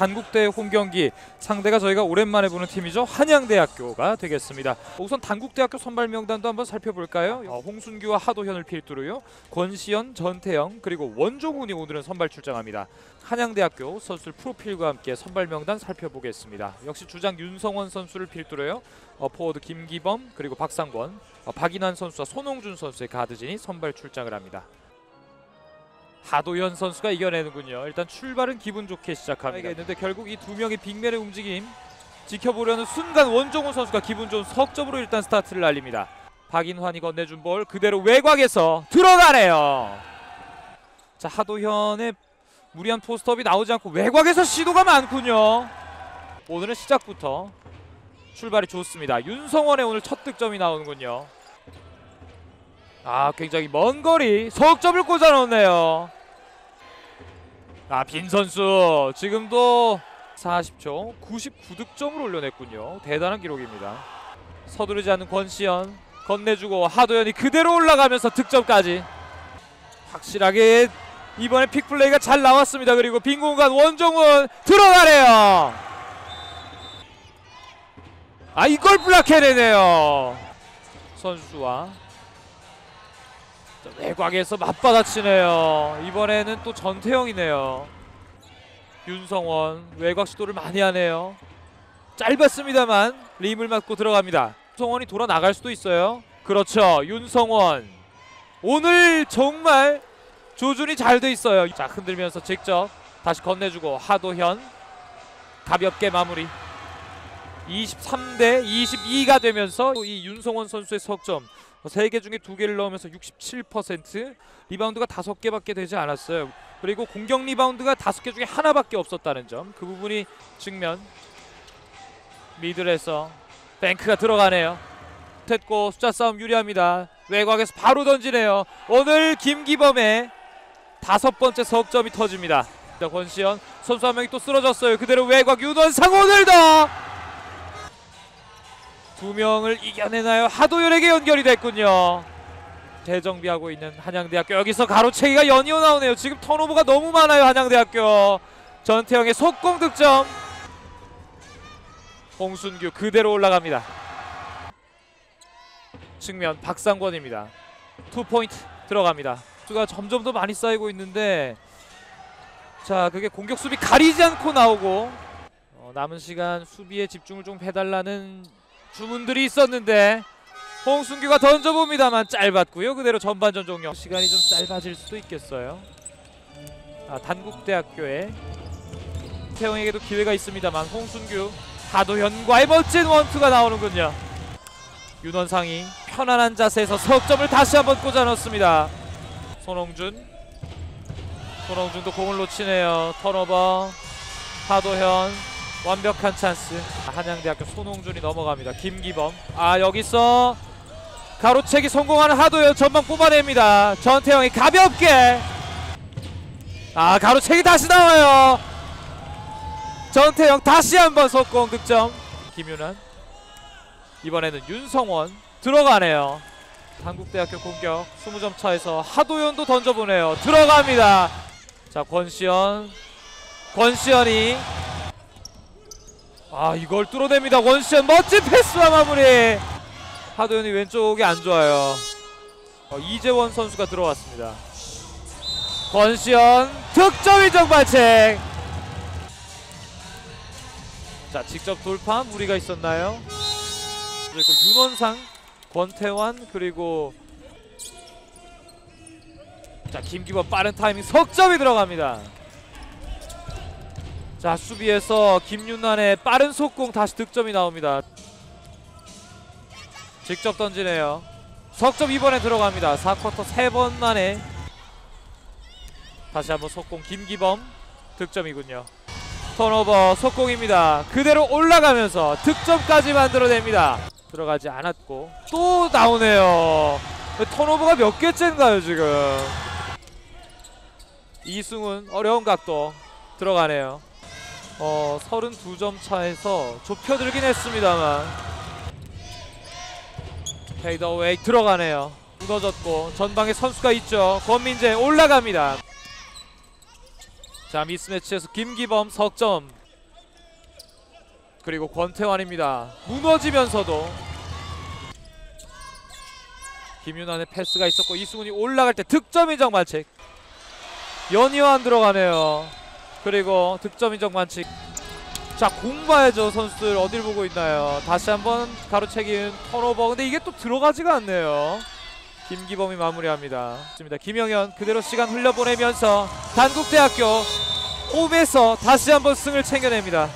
단국대 홈 경기 상대가 저희가 오랜만에 보는 팀이죠 한양대학교가 되겠습니다. 우선 단국대학교 선발 명단도 한번 살펴볼까요? 어, 홍순규와 하도현을 필두로요 권시현, 전태영 그리고 원종훈이 오늘은 선발 출장합니다. 한양대학교 선수 프로필과 함께 선발 명단 살펴보겠습니다. 역시 주장 윤성원 선수를 필두로요 어, 포워드 김기범 그리고 박상권, 어, 박인환 선수와 손홍준 선수의 가드진이 선발 출장을 합니다. 하도현 선수가 이겨내는군요. 일단 출발은 기분 좋게 시작합니다. 있는데 결국 이 두 명의 빅맨의 움직임 지켜보려는 순간 원종훈 선수가 기분 좋은 석점으로 일단 스타트를 날립니다. 박인환이 건네준 볼 그대로 외곽에서 들어가네요. 자 하도현의 무리한 포스트업이 나오지 않고 외곽에서 시도가 많군요. 오늘은 시작부터 출발이 좋습니다. 윤성원의 오늘 첫 득점이 나오는군요. 아 굉장히 먼 거리 석점을 꽂아 넣네요. 아 빈 선수 지금도 40초 99득점을 올려냈군요. 대단한 기록입니다. 서두르지 않는 권시현 건네주고 하도현이 그대로 올라가면서 득점까지 확실하게 이번에 픽플레이가 잘 나왔습니다. 그리고 빈 공간 원종훈 들어가네요. 아 이걸 블락해내네요. 선수와 자, 외곽에서 맞받아치네요. 이번에는 또 전태영이네요. 윤성원 외곽 시도를 많이 하네요. 짧았습니다만 림을 맞고 들어갑니다. 윤성원이 돌아 나갈 수도 있어요. 그렇죠. 윤성원 오늘 정말 조준이 잘 돼 있어요. 자 흔들면서 직접 다시 건네주고 하도현 가볍게 마무리. 23대 22가 되면서 이 윤성원 선수의 석점 3개 중에 2개를 넣으면서 67% 리바운드가 5개밖에 되지 않았어요. 그리고 공격 리바운드가 5개 중에 하나밖에 없었다는 점. 그 부분이 측면 middle에서 bank가 들어가네요. 됐고 숫자 싸움 유리합니다. 외곽에서 바로 던지네요. 오늘 김기범의 다섯 번째 석점이 터집니다. 자, 권시현 선수 한 명이 또 쓰러졌어요. 그대로 외곽 윤원상 오늘도 두 명을 이겨내나요? 하도열에게 연결이 됐군요. 재정비하고 있는 한양대학교 여기서 가로채기가 연이어 나오네요. 지금 턴오버가 너무 많아요. 한양대학교 전태영의 속공 득점. 홍순규 그대로 올라갑니다. 측면 박상권입니다. two point 들어갑니다. 수가 점점 더 많이 쌓이고 있는데 자 그게 공격 수비 가리지 않고 나오고 어, 남은 시간 수비에 집중을 좀 해달라는 주문들이 있었는데 홍순규가 던져봅니다만 짧았고요. 그대로 전반전 종료. 시간이 좀 짧아질 수도 있겠어요. 아, 단국대학교에 태영에게도 기회가 있습니다만 홍순규 하도현과의 멋진 원투가 나오는군요. 윤원상이 편안한 자세에서 석점을 다시 한번 꽂아 넣습니다. 손홍준 손홍준도 공을 놓치네요. 턴오버 하도현 완벽한 찬스. 한양대학교 손홍준이 넘어갑니다. 김기범. 아 여기서 가로채기 성공하는 하도현 전방 뽑아냅니다. 전태영이 가볍게. 아 가로채기 다시 나와요. 전태영 다시 한번 속공 득점. 김윤환. 이번에는 윤성원. 들어가네요. 한국대학교 공격 20점 차에서 하도현도 던져보네요. 들어갑니다. 자 권시현. 권시현이 아 이걸 뚫어냅니다. 원시현 멋진 패스와 마무리. 하도현이 왼쪽이 안 좋아요. 어, 이재원 선수가 들어왔습니다. 권시현 득점 이정 반칙 자 직접 돌파 무리가 있었나요? 그리고 윤원상 권태환 그리고 자 김기범 빠른 타이밍 석점이 들어갑니다 자 수비에서 김윤란의 빠른 속공 다시 득점이 나옵니다. 직접 던지네요. 석점 이번에 들어갑니다. 4쿼터 3번 만에 다시 한번 속공 김기범 득점이군요. 턴오버 속공입니다. 그대로 올라가면서 득점까지 만들어냅니다. 들어가지 않았고 또 나오네요. 턴오버가 몇 개째인가요 지금? 이승훈 어려운 각도 들어가네요 어 32점 차에서 좁혀들긴 했습니다만 페이더웨이 들어가네요 무너졌고 전방에 선수가 있죠 권민재 올라갑니다 자 미스매치에서 김기범 석점 그리고 권태환입니다. 무너지면서도 김윤환의 패스가 있었고 이승훈이 올라갈 때 득점 인정 반칙. 연이환 들어가네요. 그리고 득점 인정 반칙. 자, 공 봐야죠. 선수들 어딜 보고 있나요? 다시 한번 가로채기는 턴오버. 근데 이게 또 들어가지가 않네요. 김기범이 마무리합니다. 좋습니다. 김영현 그대로 시간 흘려보내면서 단국대학교 홈에서 다시 한번 승을 챙겨냅니다.